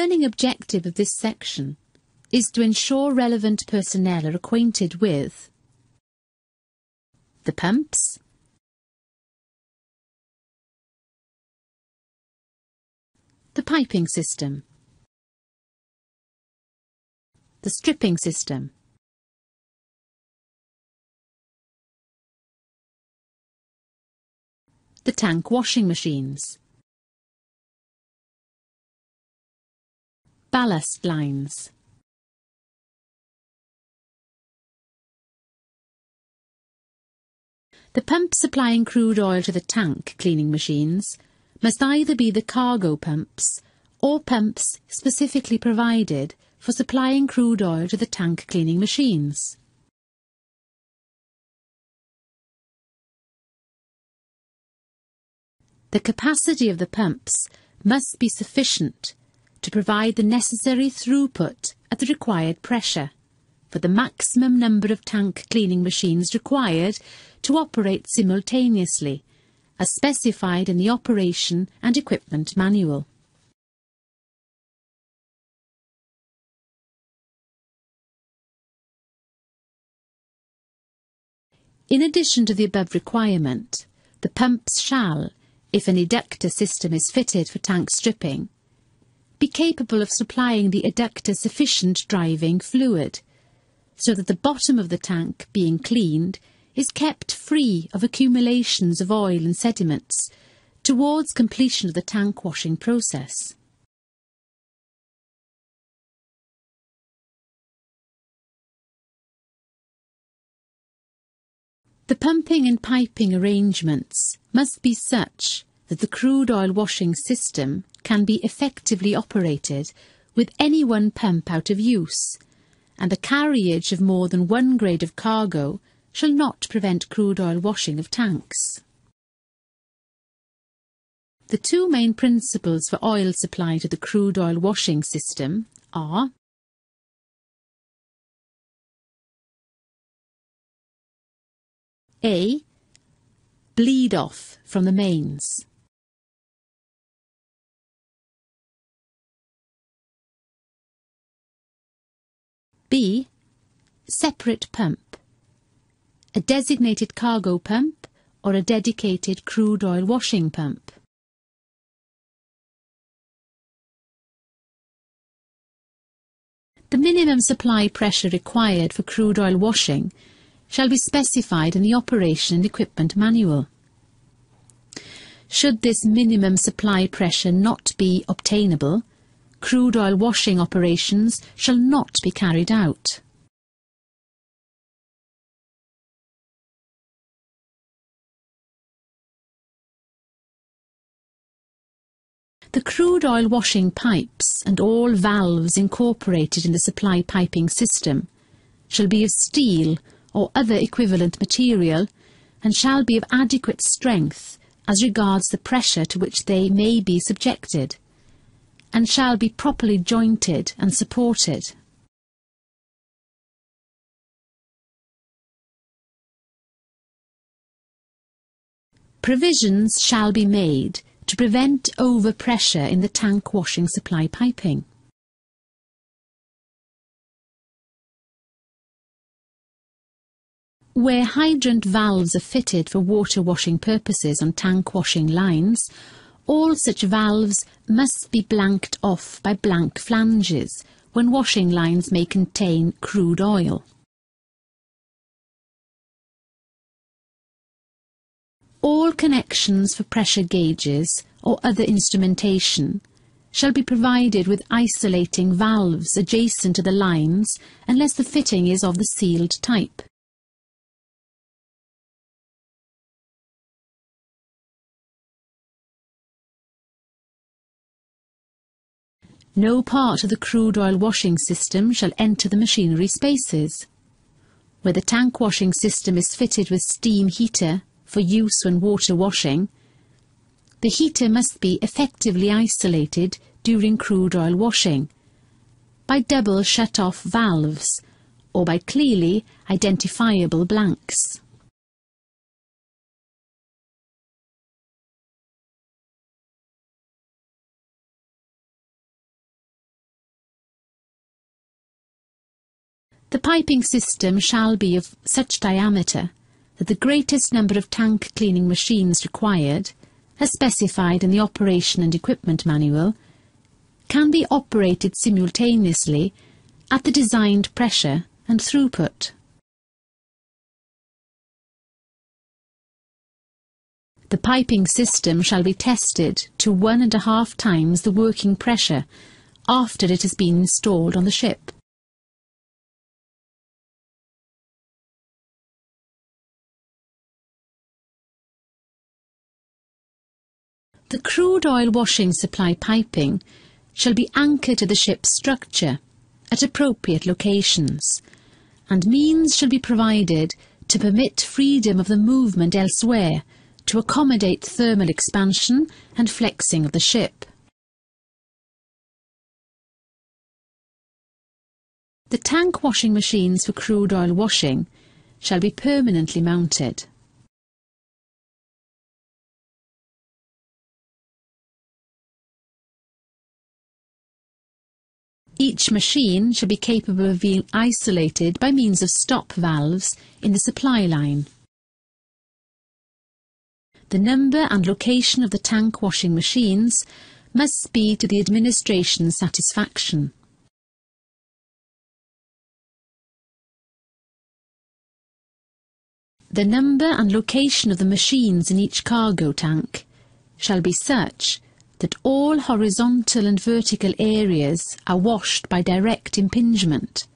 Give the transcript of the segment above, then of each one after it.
Learning objective of this section is to ensure relevant personnel are acquainted with the pumps, the piping system, the stripping system, the tank washing machines, ballast lines, The pump supplying crude oil to the tank cleaning machines must either be the cargo pumps or pumps specifically provided for supplying crude oil to the tank cleaning machines. The capacity of the pumps must be sufficient to provide the necessary throughput at the required pressure for the maximum number of tank cleaning machines required to operate simultaneously, as specified in the Operation and Equipment Manual. In addition to the above requirement, the pumps shall, if an eductor system is fitted for tank stripping, be capable of supplying the eductor sufficient driving fluid so that the bottom of the tank, being cleaned, is kept free of accumulations of oil and sediments towards completion of the tank washing process. The pumping and piping arrangements must be such that the crude oil washing system can be effectively operated with any one pump out of use and the carriage of more than one grade of cargo shall not prevent crude oil washing of tanks. The two main principles for oil supply to the crude oil washing system are A. Bleed off from the mains. B. Separate pump. A designated cargo pump or a dedicated crude oil washing pump. The minimum supply pressure required for crude oil washing shall be specified in the Operation and Equipment Manual. Should this minimum supply pressure not be obtainable, crude oil washing operations shall not be carried out. The crude oil washing pipes and all valves incorporated in the supply piping system shall be of steel or other equivalent material and shall be of adequate strength as regards the pressure to which they may be subjected and shall be properly jointed and supported. Provisions shall be made to prevent overpressure in the tank washing supply piping. Where hydrant valves are fitted for water washing purposes on tank washing lines, all such valves must be blanked off by blank flanges when washing lines may contain crude oil. All connections for pressure gauges or other instrumentation shall be provided with isolating valves adjacent to the lines unless the fitting is of the sealed type. No part of the crude oil washing system shall enter the machinery spaces. Where the tank washing system is fitted with steam heater for use when water washing, the heater must be effectively isolated during crude oil washing by double shut-off valves or by clearly identifiable blanks. The piping system shall be of such diameter that the greatest number of tank cleaning machines required, as specified in the Operation and Equipment Manual, can be operated simultaneously at the designed pressure and throughput. The piping system shall be tested to one and a half times the working pressure after it has been installed on the ship. The crude oil washing supply piping shall be anchored to the ship's structure at appropriate locations, and means shall be provided to permit freedom of the movement elsewhere to accommodate thermal expansion and flexing of the ship. The tank washing machines for crude oil washing shall be permanently mounted. Each machine should be capable of being isolated by means of stop valves in the supply line. The number and location of the tank washing machines must be to the administration's satisfaction. The number and location of the machines in each cargo tank shall be such that all horizontal and vertical areas are washed by direct impingement,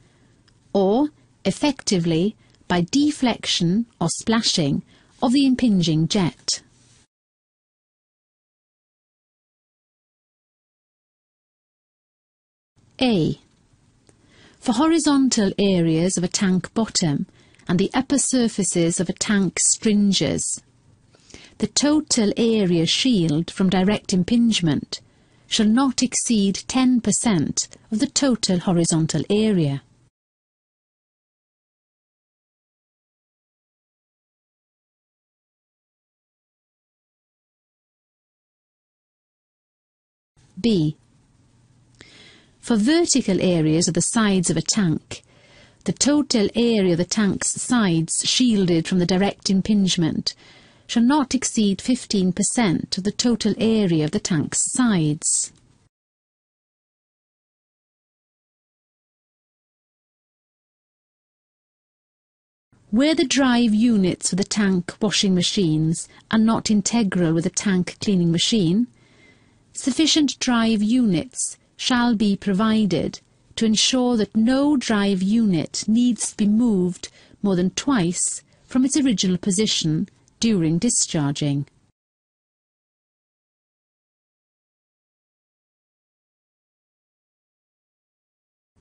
or, effectively, by deflection or splashing of the impinging jet. A. For horizontal areas of a tank bottom and the upper surfaces of a tank stringers, the total area shield from direct impingement shall not exceed 10% of the total horizontal area. B. For vertical areas of the sides of a tank, the total area of the tank's sides shielded from the direct impingement shall not exceed 15% of the total area of the tank's sides. Where the drive units for the tank washing machines are not integral with the tank cleaning machine, sufficient drive units shall be provided to ensure that no drive unit needs to be moved more than twice from its original position during discharging.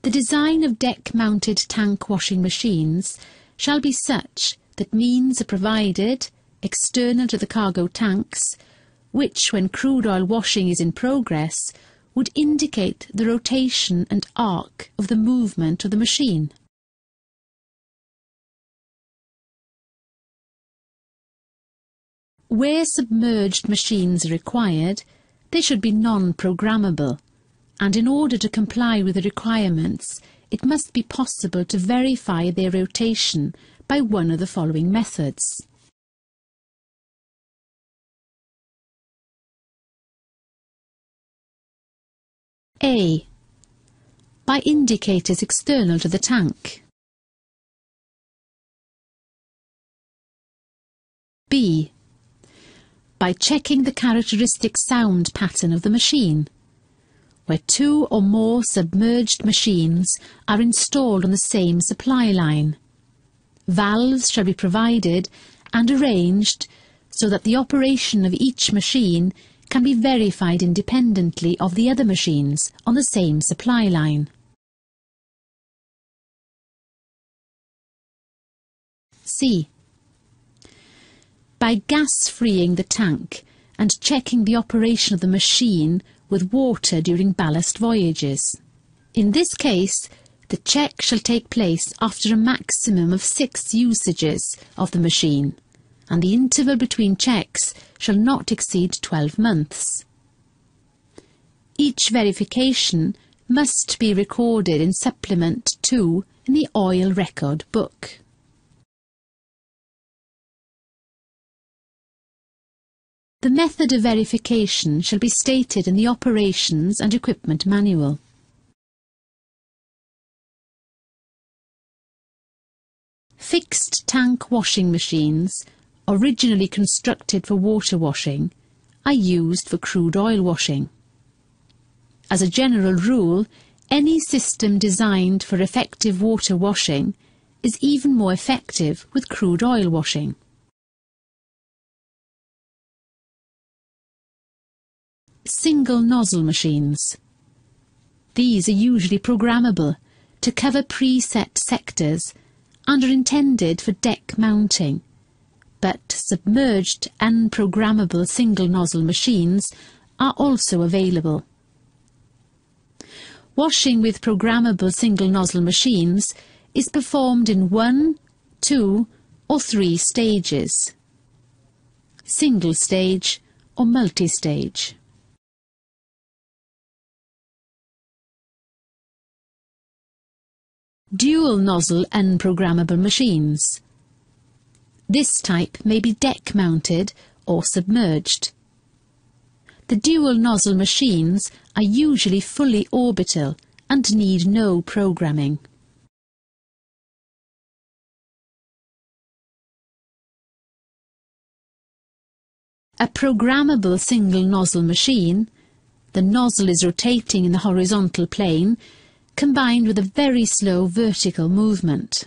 The design of deck-mounted tank washing machines shall be such that means are provided external to the cargo tanks, which, when crude oil washing is in progress, would indicate the rotation and arc of the movement of the machine. Where submerged machines are required, they should be non-programmable, and in order to comply with the requirements, it must be possible to verify their rotation by one of the following methods. A. By indicators external to the tank. B by checking the characteristic sound pattern of the machine, where two or more submerged machines are installed on the same supply line. Valves shall be provided and arranged so that the operation of each machine can be verified independently of the other machines on the same supply line. C by gas-freeing the tank and checking the operation of the machine with water during ballast voyages. In this case, the check shall take place after a maximum of six usages of the machine, and the interval between checks shall not exceed 12 months. Each verification must be recorded in supplement 2 in the oil record book. The method of verification shall be stated in the Operations and Equipment Manual. Fixed tank washing machines, originally constructed for water washing, are used for crude oil washing. As a general rule, any system designed for effective water washing is even more effective with crude oil washing. Single nozzle machines. These are usually programmable to cover preset sectors and are intended for deck mounting, but submerged unprogrammable single nozzle machines are also available. Washing with programmable single nozzle machines is performed in one, two or three stages. Single stage or multi-stage. Dual nozzle unprogrammable machines. This type may be deck mounted or submerged. The dual nozzle machines are usually fully orbital and need no programming. A programmable single nozzle machine, the nozzle is rotating in the horizontal plane combined with a very slow vertical movement.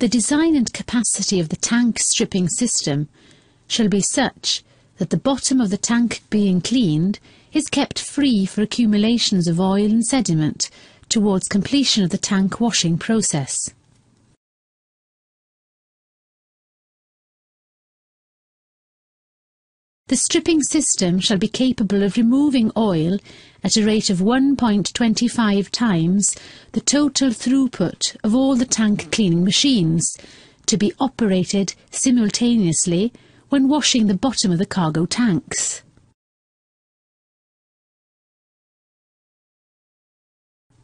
The design and capacity of the tank stripping system shall be such that the bottom of the tank being cleaned is kept free for accumulations of oil and sediment towards completion of the tank washing process. The stripping system shall be capable of removing oil at a rate of 1.25 times the total throughput of all the tank cleaning machines, to be operated simultaneously when washing the bottom of the cargo tanks.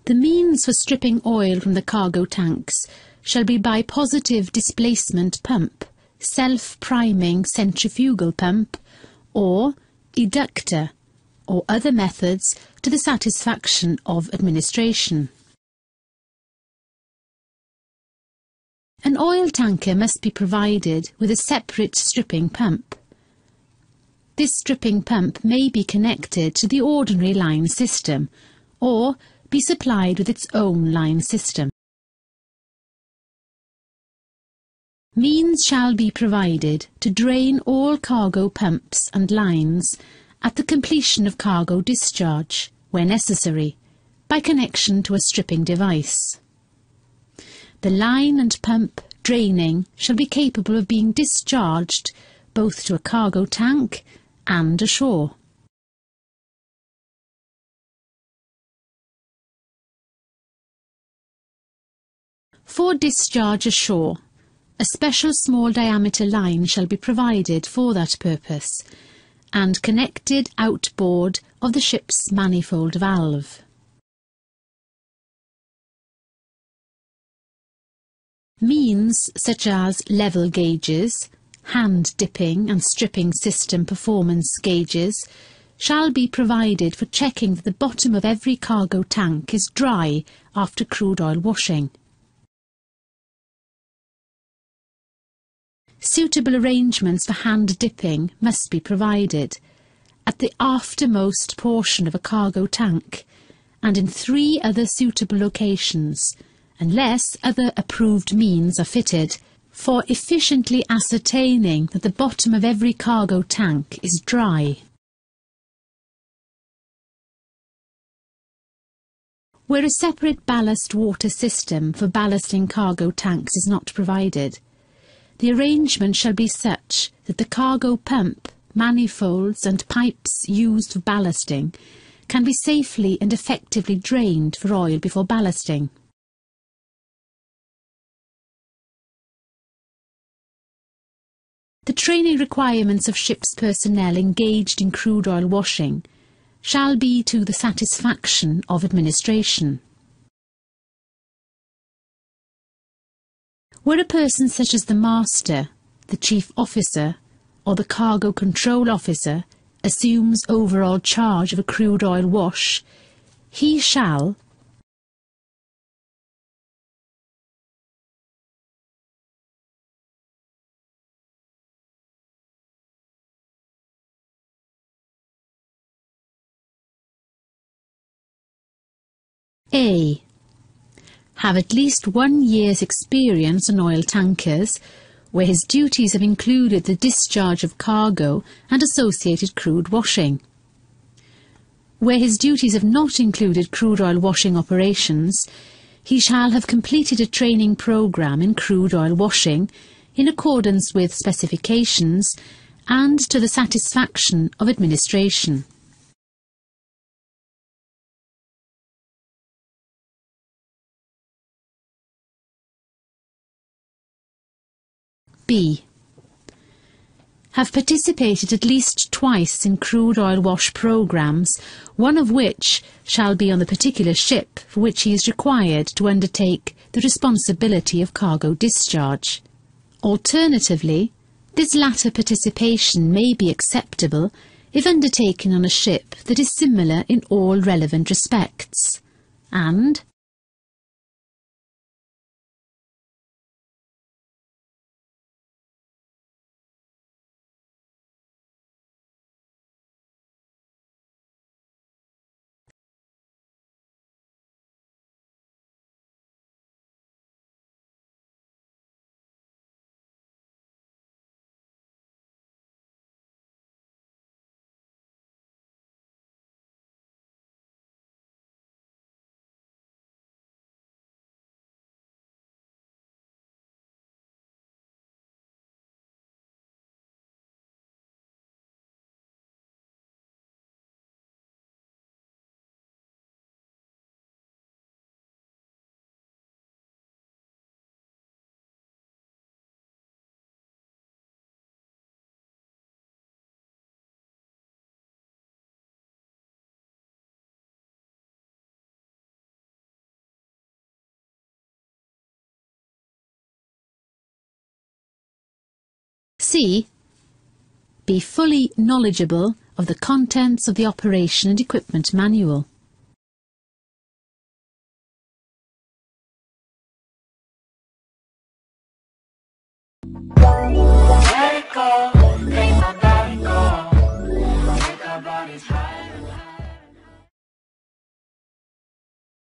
The means for stripping oil from the cargo tanks shall be by positive displacement pump, self-priming centrifugal pump, or eductor, or other methods to the satisfaction of administration. An oil tanker must be provided with a separate stripping pump. This stripping pump may be connected to the ordinary line system or be supplied with its own line system. Means shall be provided to drain all cargo pumps and lines at the completion of cargo discharge, where necessary, by connection to a stripping device. The line and pump draining shall be capable of being discharged both to a cargo tank and ashore. For discharge ashore, a special small diameter line shall be provided for that purpose and connected outboard of the ship's manifold valve. Means such as level gauges, hand dipping and stripping system performance gauges shall be provided for checking that the bottom of every cargo tank is dry after crude oil washing. Suitable arrangements for hand dipping must be provided at the aftermost portion of a cargo tank and in three other suitable locations unless other approved means are fitted, for efficiently ascertaining that the bottom of every cargo tank is dry. Where a separate ballast water system for ballasting cargo tanks is not provided, the arrangement shall be such that the cargo pump, manifolds and pipes used for ballasting can be safely and effectively drained for oil before ballasting. The training requirements of ship's personnel engaged in crude oil washing shall be to the satisfaction of administration. Where a person such as the master, the chief officer, or the cargo control officer assumes overall charge of a crude oil wash, he shall, A. Have at least one year's experience on oil tankers, where his duties have included the discharge of cargo and associated crude washing. Where his duties have not included crude oil washing operations, he shall have completed a training programme in crude oil washing in accordance with specifications and to the satisfaction of administration. B. Have participated at least twice in crude oil wash programmes, one of which shall be on the particular ship for which he is required to undertake the responsibility of cargo discharge. Alternatively, this latter participation may be acceptable if undertaken on a ship that is similar in all relevant respects, and C. Be fully knowledgeable of the contents of the operation and equipment manual.